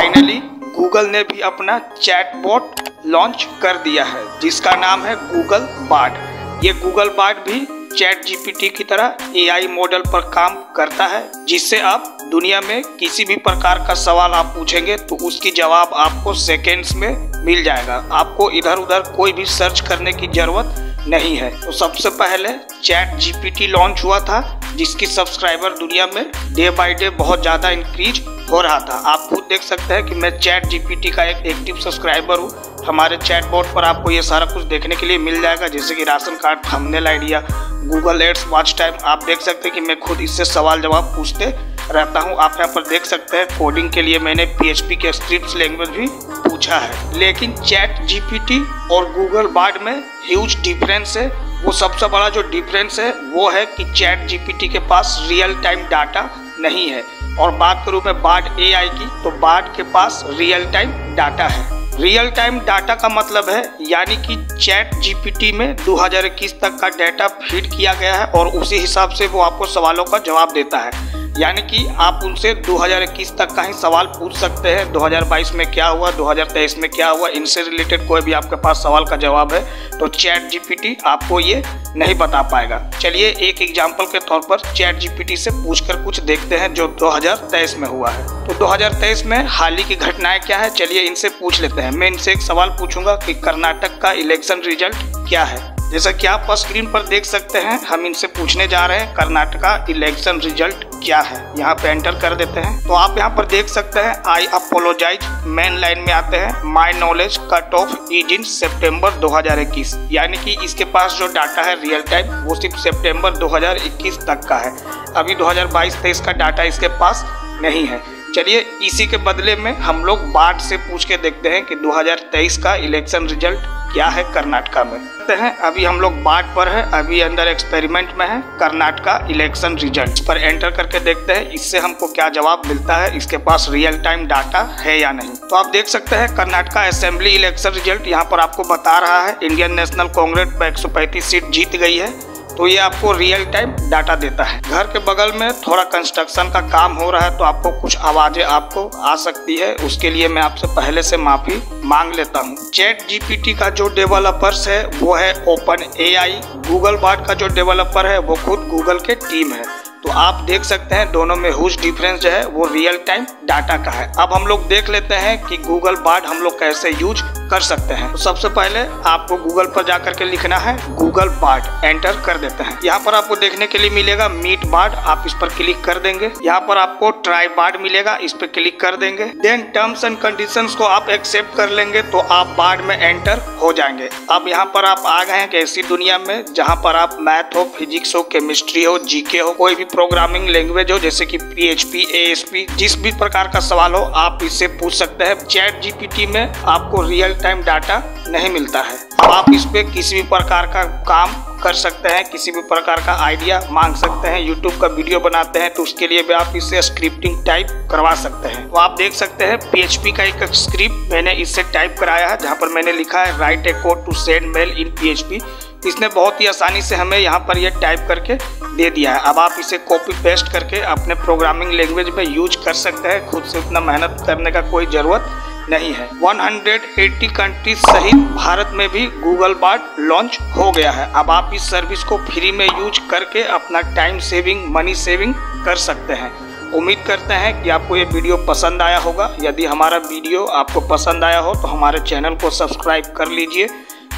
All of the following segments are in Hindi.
फाइनली गूगल ने भी अपना चैटबॉट लॉन्च कर दिया है, जिसका नाम है गूगल बार्ड ये गूगल बार्ड भी चैट जीपीटी की तरह एआई मॉडल पर काम करता है, जिससे आप दुनिया में किसी भी प्रकार का सवाल आप पूछेंगे तो उसकी जवाब आपको सेकेंड्स में मिल जाएगा। आपको इधर उधर कोई भी सर्च करने की ज़रूरत नहीं है। तो सबसे पहले चैट जीपीटी लॉन्च हुआ था, जिसकी सब्सक्राइबर दुनिया में डे बाय डे बहुत ज़्यादा इंक्रीज हो रहा था। आप खुद देख सकते हैं कि मैं चैट जीपीटी का एक एक्टिव सब्सक्राइबर हूँ। हमारे चैट बोर्ड पर आपको ये सारा कुछ देखने के लिए मिल जाएगा, जैसे कि ration card, thumbnail idea Google ads, watch time आप देख सकते हैं कि मैं खुद इससे सवाल जवाब पूछते रहता हूँ। आप यहाँ पर देख सकते हैं, कोडिंग के लिए मैंने पीएचपी के स्क्रिप्ट लैंग्वेज भी पूछा है। लेकिन चैट जीपीटी और गूगल बार्ड में ह्यूज डिफरेंस है। वो सबसे बड़ा जो डिफरेंस है, वो है कि चैट जीपीटी के पास रियल टाइम डाटा नहीं है। और बात करूँ मैं बार्ड ए की तो बार्ड के पास रियल टाइम डाटा है। रियल टाइम डाटा का मतलब है, यानी कि चैट जीपीटी में 2021 तक का डाटा फ़ीड किया गया है और उसी हिसाब से वो आपको सवालों का जवाब देता है। यानी कि आप उनसे 2021 तक का ही सवाल पूछ सकते हैं। 2022 में क्या हुआ 2023 में क्या हुआ, इनसे रिलेटेड कोई भी आपके पास सवाल का जवाब है तो चैट जीपीटी आपको ये नहीं बता पाएगा। चलिए एक एग्ज़ाम्पल के तौर पर चैट जीपीटी से पूछकर कुछ देखते हैं जो 2023 में हुआ है। तो 2023 में हाल ही की घटनाएँ क्या है? चलिए इनसे पूछ लेते हैं। मैं इनसे एक सवाल पूछूँगा कि कर्नाटक का इलेक्शन रिज़ल्ट क्या है? जैसा कि आप स्क्रीन पर देख सकते हैं, हम इनसे पूछने जा रहे हैं, कर्नाटका इलेक्शन रिज़ल्ट क्या है? यहाँ पे एंटर कर देते हैं। तो आप यहाँ पर देख सकते हैं आई अपोलोजाइज मेन लाइन में आते हैं my knowledge cut off is in September 2021 यानी कि इसके पास जो डाटा है रियल टाइम वो सिर्फ़ सेप्टेम्बर 2021 तक का है। अभी 2022-23 का डाटा इसके पास नहीं है। चलिए इसी के बदले में हम लोग बाढ़ से पूछ के देखते हैं कि 2023 का इलेक्शन रिज़ल्ट क्या है कर्नाटका में। देखते हैं, अभी हम लोग बाढ़ पर है, अभी अंदर एक्सपेरिमेंट में है, कर्नाटका इलेक्शन रिज़ल्ट। पर एंटर करके देखते हैं, इससे हमको क्या जवाब मिलता है, इसके पास रियल टाइम डाटा है या नहीं। तो आप देख सकते हैं, कर्नाटका असेंबली इलेक्शन रिज़ल्ट यहाँ पर आपको बता रहा है इंडियन नेशनल कांग्रेस एक सीट जीत गई है। तो ये आपको रियल टाइम डाटा देता है। घर के बगल में थोड़ा कंस्ट्रक्शन का काम हो रहा है तो आपको कुछ आवाज़ें आपको आ सकती है। उसके लिए मैं आपसे पहले से माफ़ी मांग लेता हूँ। चैट जीपीटी का जो डेवलपर्स है, वो है ओपन एआई गूगल बार्ड का जो डेवलपर है, वो खुद गूगल के टीम है। तो आप देख सकते हैं दोनों में हुज डिफरेंस जो है, वो रियल टाइम डाटा का है। अब हम लोग देख लेते हैं कि गूगल बार्ड हम लोग कैसे यूज़ कर सकते हैं। तो सबसे पहले आपको गूगल पर जाकर के लिखना है गूगल बार्ड एंटर कर देते हैं। यहाँ पर आपको देखने के लिए मिलेगा मीट बार्ड आप इस पर क्लिक कर देंगे। यहाँ पर आपको ट्राई बार्ड मिलेगा। इस पर क्लिक कर देंगे। देन टर्म्स एंड कंडीशन को आप एक्सेप्ट कर लेंगे तो आप बार्ड में एंटर हो जाएँगे। अब यहाँ पर आप आ गए हैं ऐसी दुनिया में जहाँ पर आप मैथ हो फिजिक्स हो केमिस्ट्री हो जीके हो, कोई भी प्रोग्रामिंग लैंग्वेज हो, जैसे कि P H P A S P जिस भी प्रकार का सवाल हो, आप इससे पूछ सकते हैं। चैट जीपीटी में आपको रियल टाइम डाटा नहीं मिलता है। आप इस पर किसी भी प्रकार का काम कर सकते हैं, किसी भी प्रकार का आइडिया मांग सकते हैं यूट्यूब का वीडियो बनाते हैं तो उसके लिए भी आप इससे स्क्रिप्टिंग टाइप करवा सकते हैं। तो आप देख सकते हैं पीएचपी का एक स्क्रिप्ट मैंने इससे टाइप कराया है, जहाँ पर मैंने लिखा है write a code to send mail in PHP इसने बहुत ही आसानी से हमें यहाँ पर यह टाइप करके दे दिया है। अब आप इसे कॉपी पेस्ट करके अपने प्रोग्रामिंग लैंग्वेज में यूज़ कर सकते हैं, खुद से उतना मेहनत करने का कोई ज़रूरत नहीं है। 180 कंट्रीज़ सहित भारत में भी गूगल बार्ट लॉन्च हो गया है। अब आप इस सर्विस को फ्री में यूज़ करके अपना टाइम सेविंग मनी सेविंग कर सकते हैं। उम्मीद करते हैं कि आपको ये वीडियो पसंद आया होगा। यदि हमारा वीडियो आपको पसंद आया हो तो हमारे चैनल को सब्सक्राइब कर लीजिए।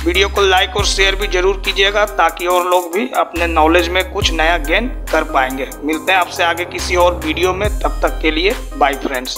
वीडियो को लाइक और शेयर भी ज़रूर कीजिएगा, ताकि और लोग भी अपने नॉलेज में कुछ नया गेन कर पाएँगे। मिलते हैं आपसे आगे किसी और वीडियो में। तब तक के लिए बाय फ्रेंड्स